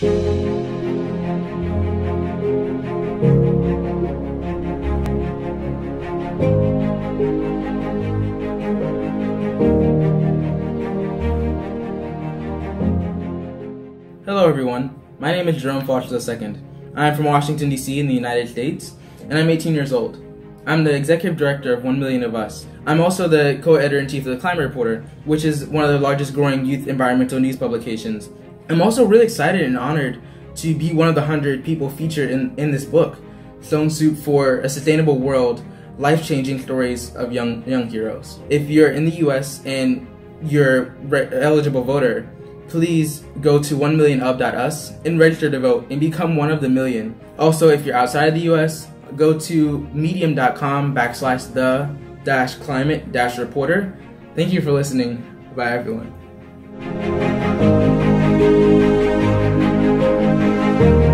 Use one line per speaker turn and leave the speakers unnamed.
Hello, everyone. My name is Jerome Foster II. I am from Washington, D.C., in the United States, and I'm 18 years old. I'm the executive director of 1 Million of Us. I'm also the co editor in chief of the Climate Reporter, which is one of the largest growing youth environmental news publications. I'm also really excited and honored to be one of the 100 people featured in, in this book, Stone Soup for a Sustainable World Life Changing Stories of Young, young Heroes. If you're in the US and you're re- eligible voter, please go to 1millionof.us and register to vote and become one of the million. Also, if you're outside of the US, go to medium.com backslash the dash climate dash reporter. Thank you for listening. Bye, everyone. Thank you.